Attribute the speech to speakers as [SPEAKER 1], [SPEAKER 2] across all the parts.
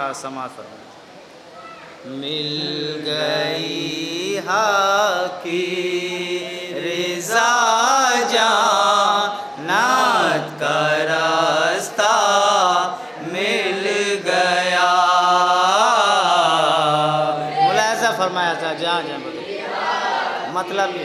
[SPEAKER 1] खास समाज
[SPEAKER 2] मिल गई हाकी रिजा जा नात का रास्ता मिल गया।
[SPEAKER 1] मुलायजा फरमाया था जहाँ जहाँ मतलब ये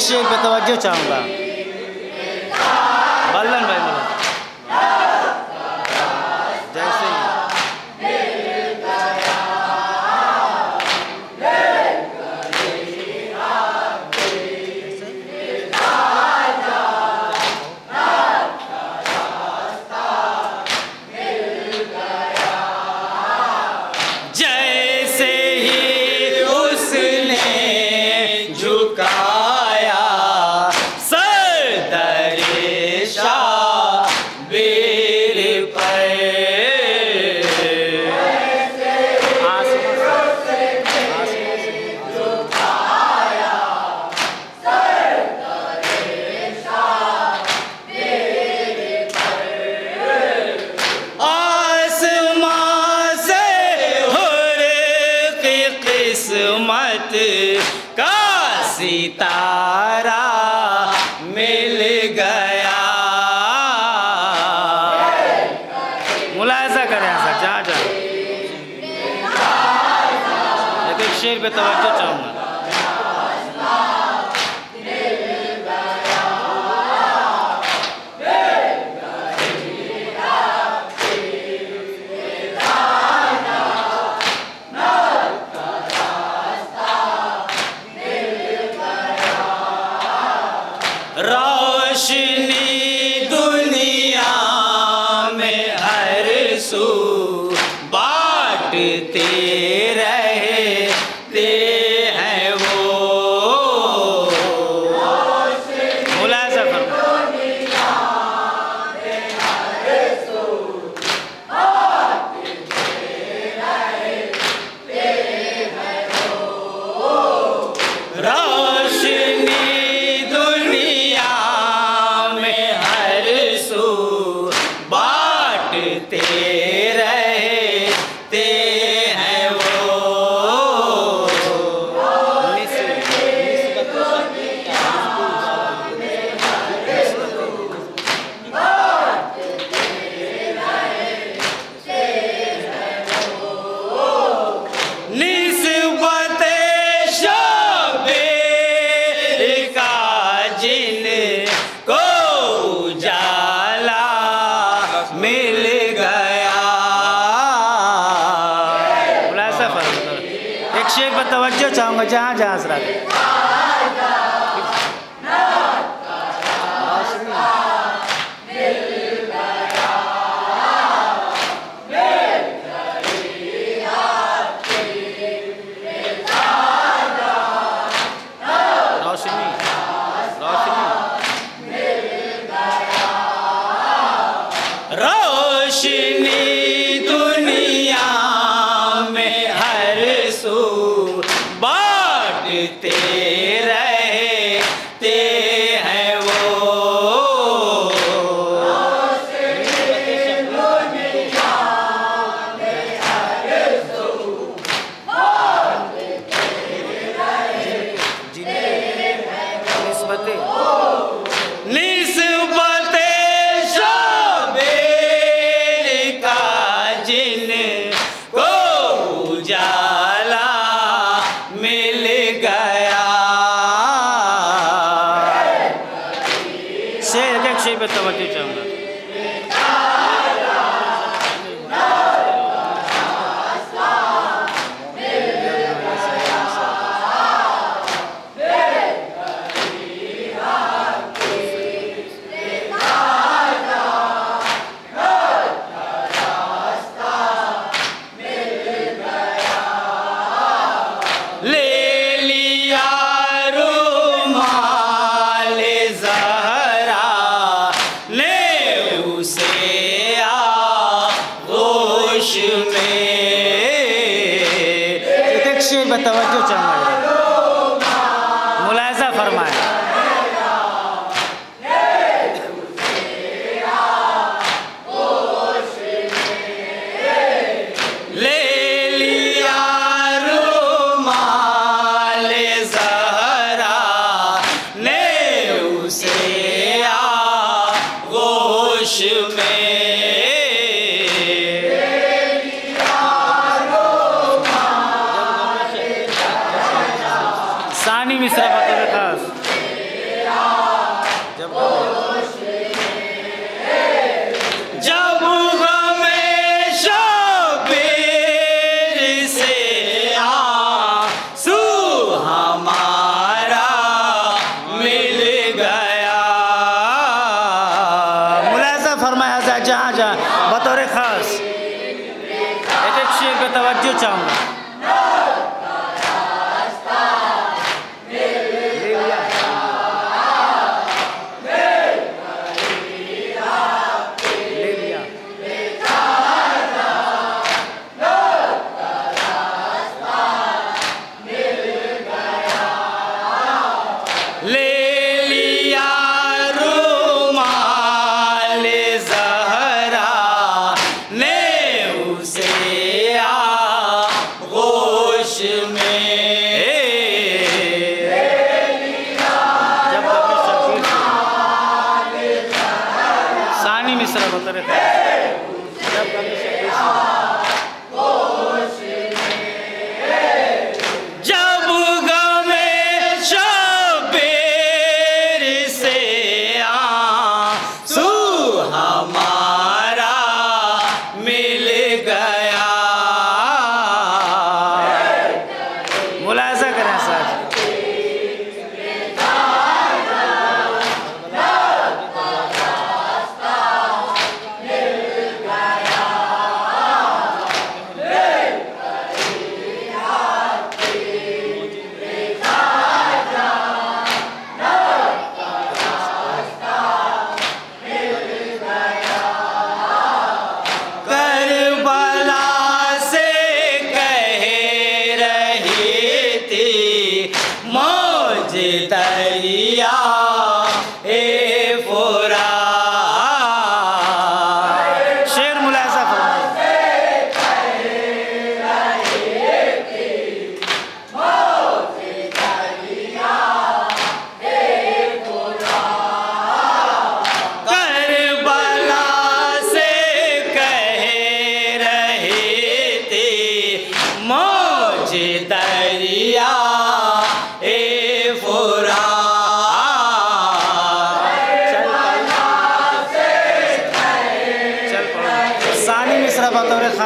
[SPEAKER 1] एक शेर पे तोज्जो चाहूँगा ಮಿಶ್ರ ಬರ್ತಾರೆ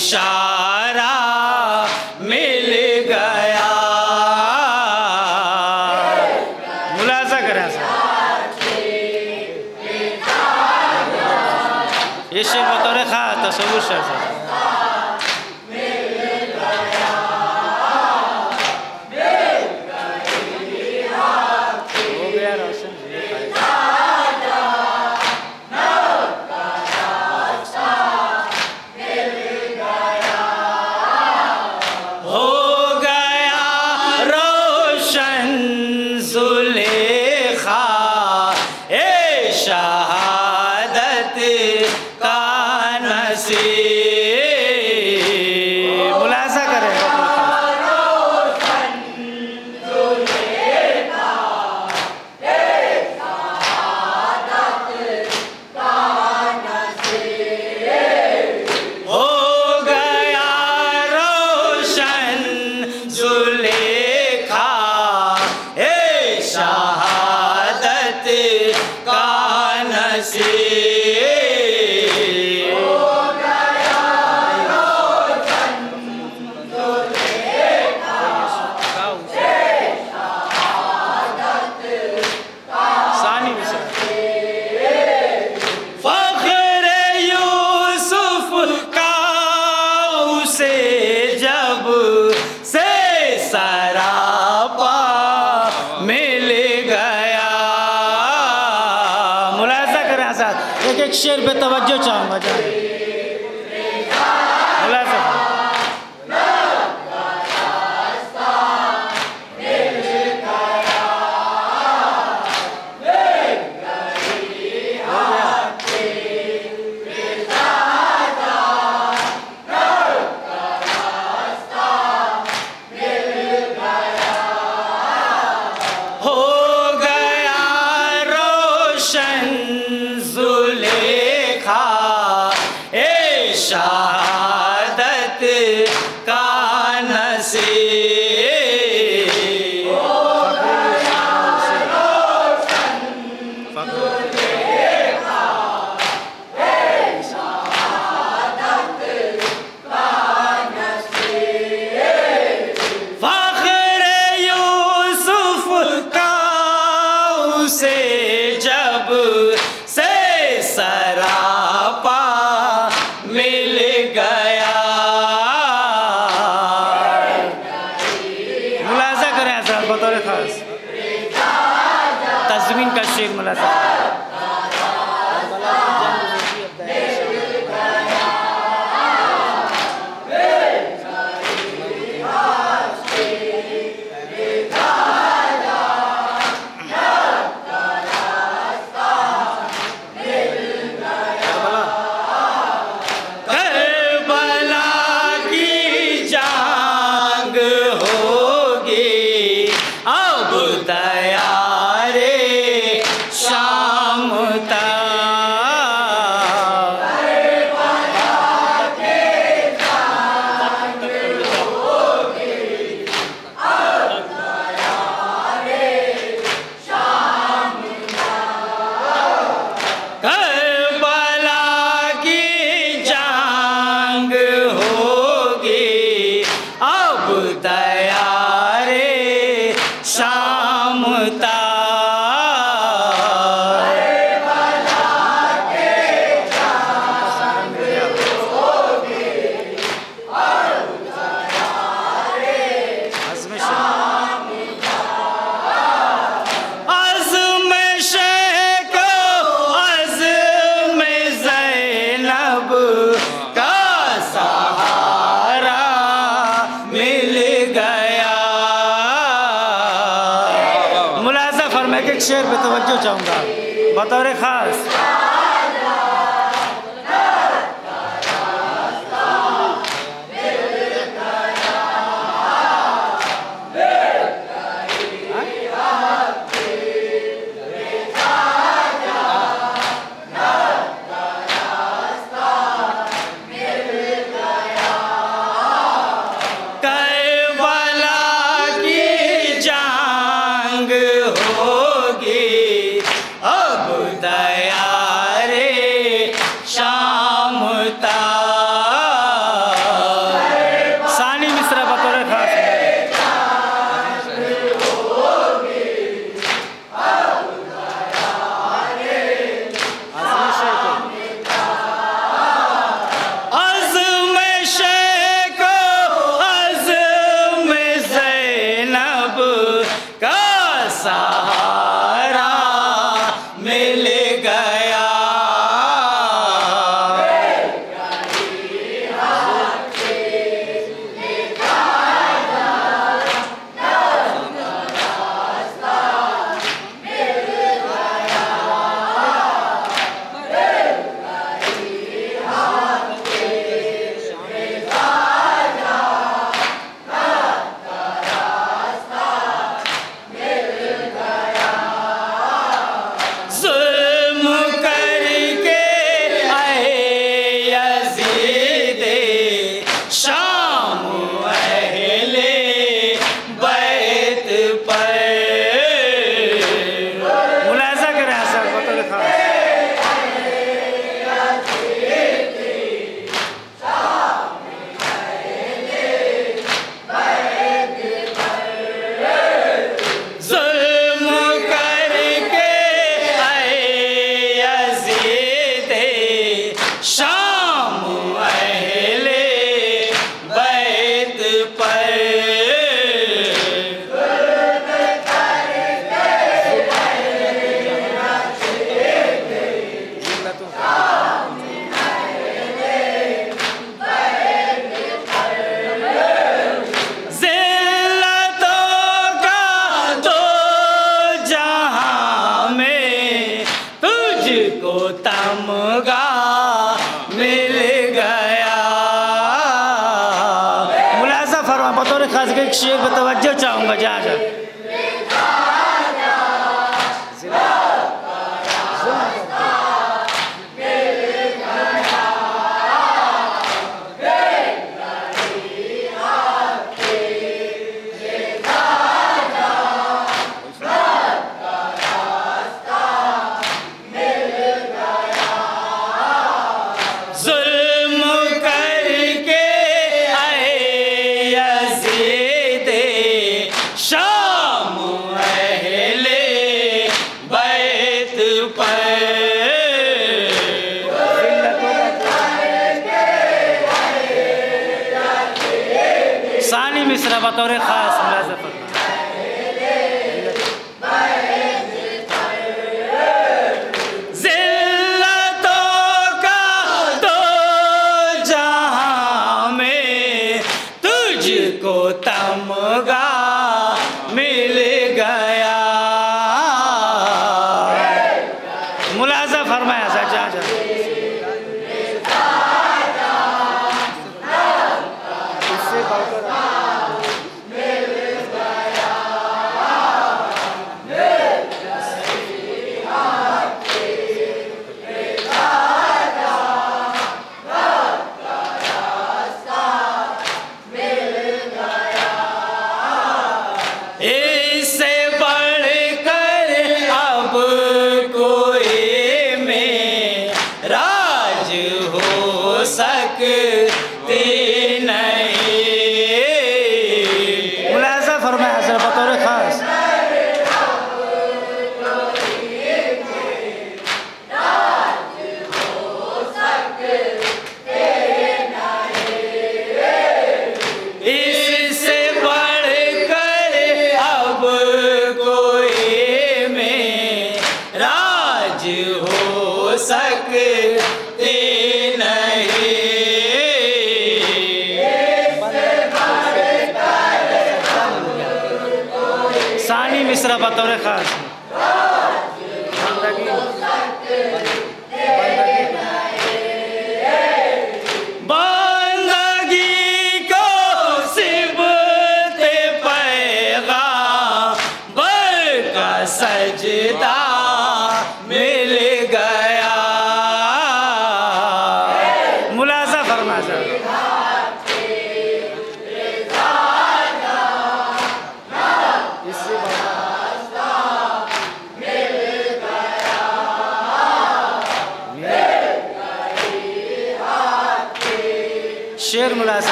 [SPEAKER 1] shot एक शेर पे तवज्जो चाहूँगा। बतौर ख़ास।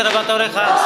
[SPEAKER 2] মিশ্র
[SPEAKER 1] গতরে খাস?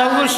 [SPEAKER 1] সংঘর্ষ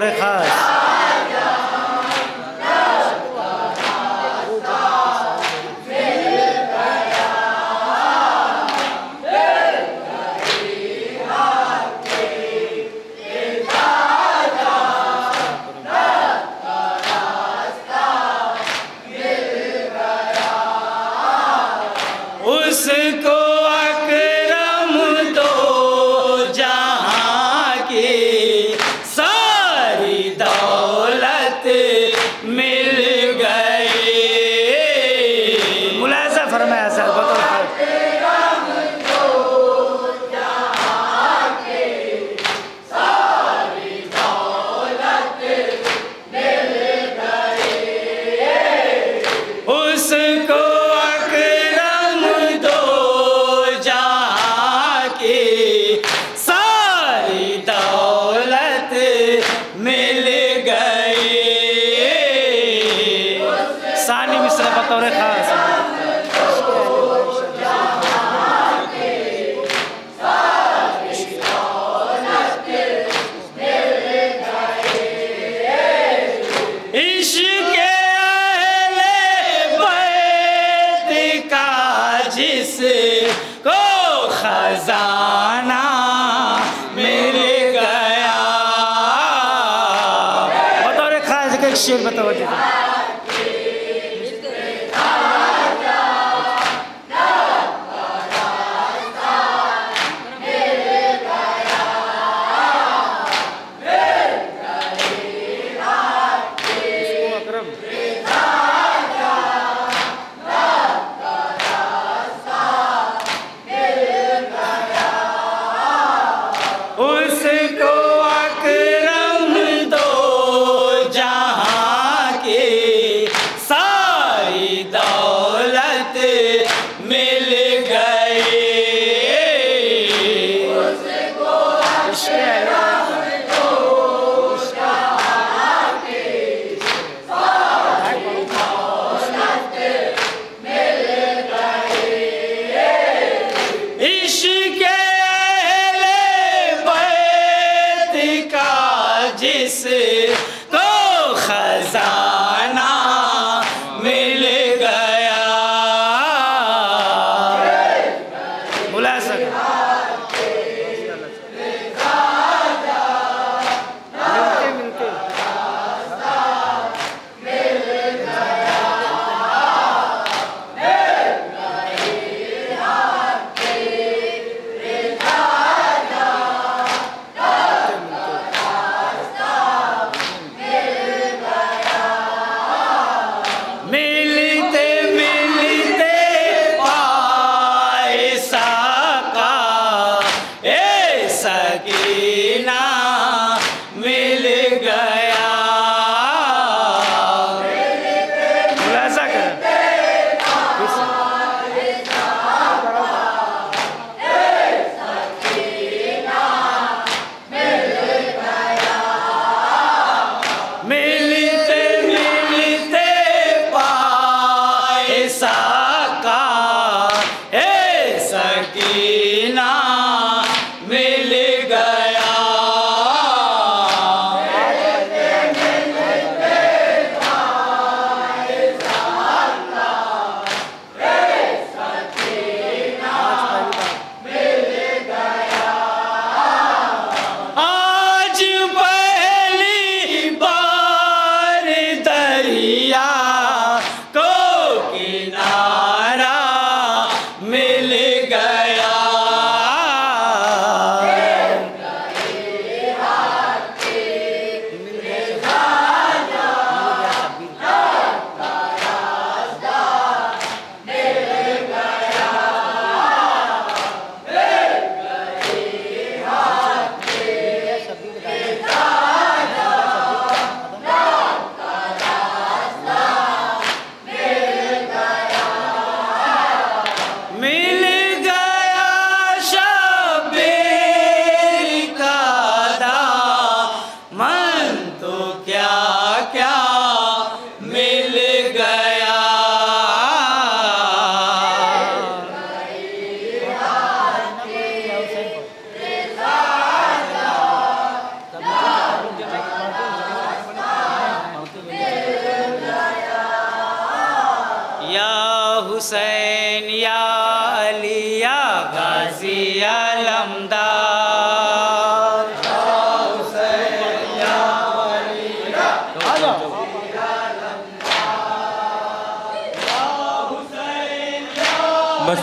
[SPEAKER 1] जहाँ एक शेर
[SPEAKER 3] बताओ जी
[SPEAKER 1] उसको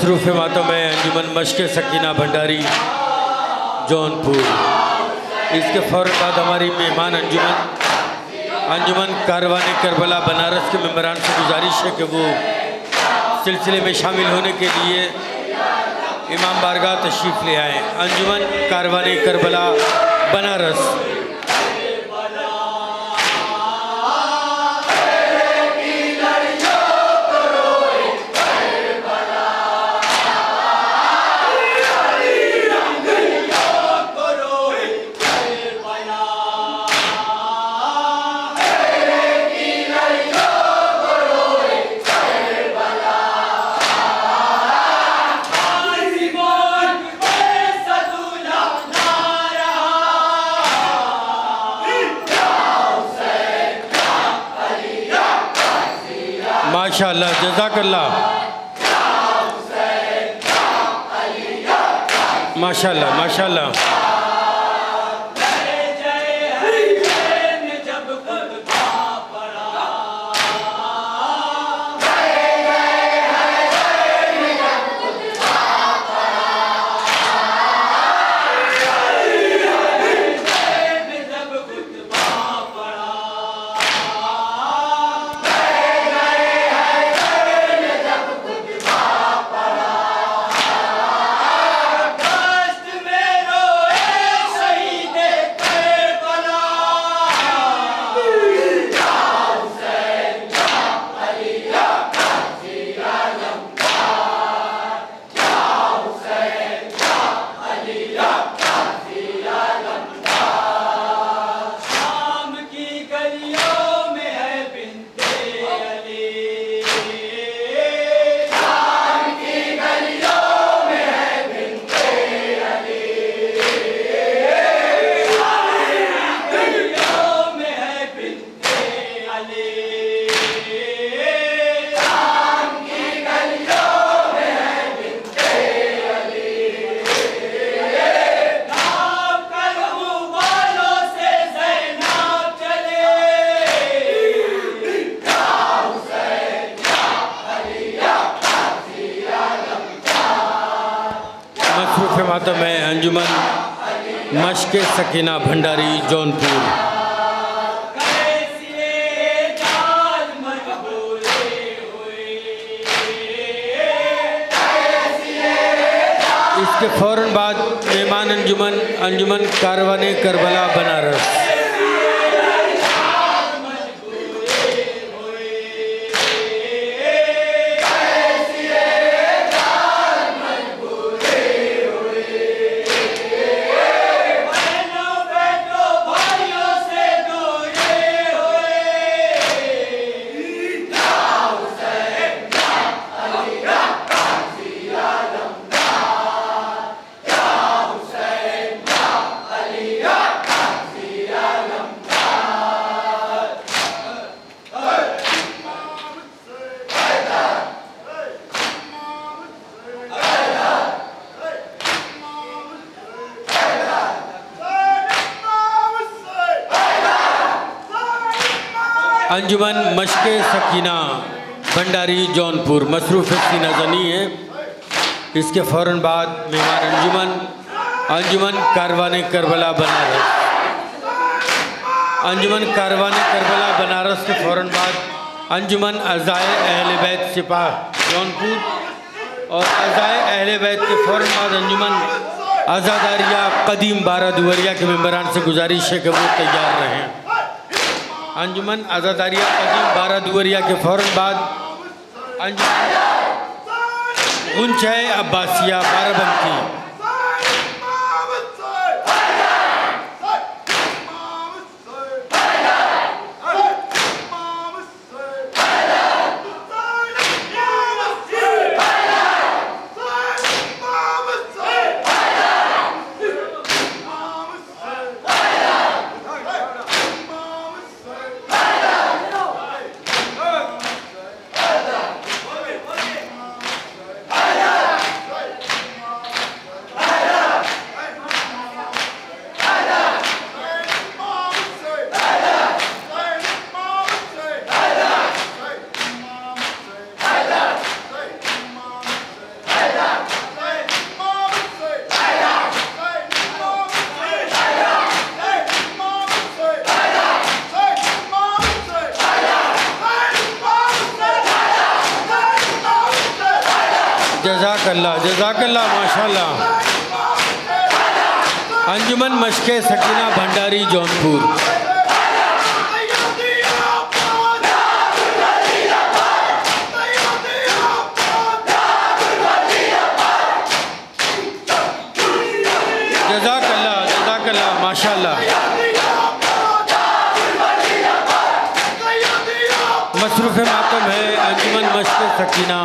[SPEAKER 1] मसरूफ़ मातम है अंजुमन मशक सकीना भंडारी, जौनपुर। इसके फ़ौर बाद हमारी मेहमान अंजुमन अंजुमन कारवान करबला बनारस के मेम्बरान से गुजारिश है कि वो सिलसिले में शामिल होने के लिए इमाम बारगाह तशरीफ़ ले आए। अंजुमन कारवान करबला बनारस। जजाकल्ला। माशाल्लाह माशाल्लाह। इसके फ़ौर बाद मेहमान अंजुमन अंजुमन कारवाने करबला बनारस।
[SPEAKER 4] अंजुमन मशक सकीना, भंडारी जौनपुर, मसरूफ़ सीना जनी है। इसके फ़ौर बाद मेहमान अंजुमन अंजुमन कारवान करबला, बनारस। अंजुमन कारवान करबला, बनारस के फ़ौर बाद अंजुमन अज़ाए अहल बैत सिपाह जौनपुर। और अज़ाए अहल बैत के फ़ौर बाद अंजुमन आज़ादारिया कदीम बारह दुवरिया के मेम्बरान से गुजारिश है कि वो तैयार रहें। अंजुमन आज़ादारिया अजीम बारह दुवरिया के फ़ौरन बाद अंजुमन गुंचे अब्बासिया बाराबंकी। मसरूफ़ मातम है, अंजुमन मशक सकीना,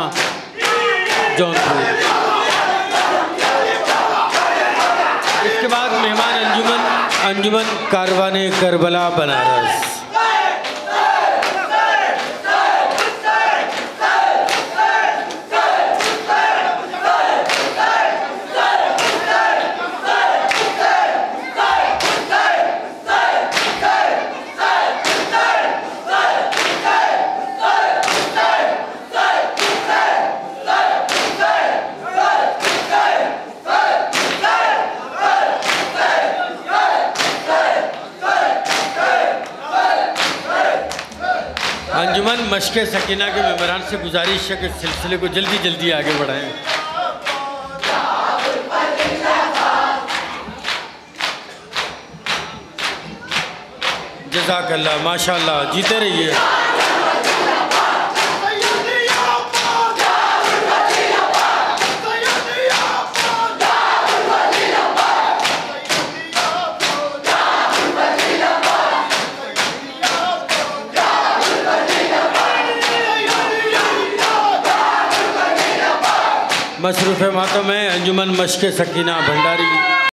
[SPEAKER 4] जौनपुर। इसके बाद मेहमान अंजुमन अंजुमन कारवान करबला बनारस। मशक सकीना के मेबरान से गुजारिश है कि सिलसिले को जल्दी जल्दी आगे बढ़ाएँ। जजाकल्ला माशाल्लाह, जीते रहिए। मसरूफ़ मातम है अंजुमन मशक सकीना भंडारी।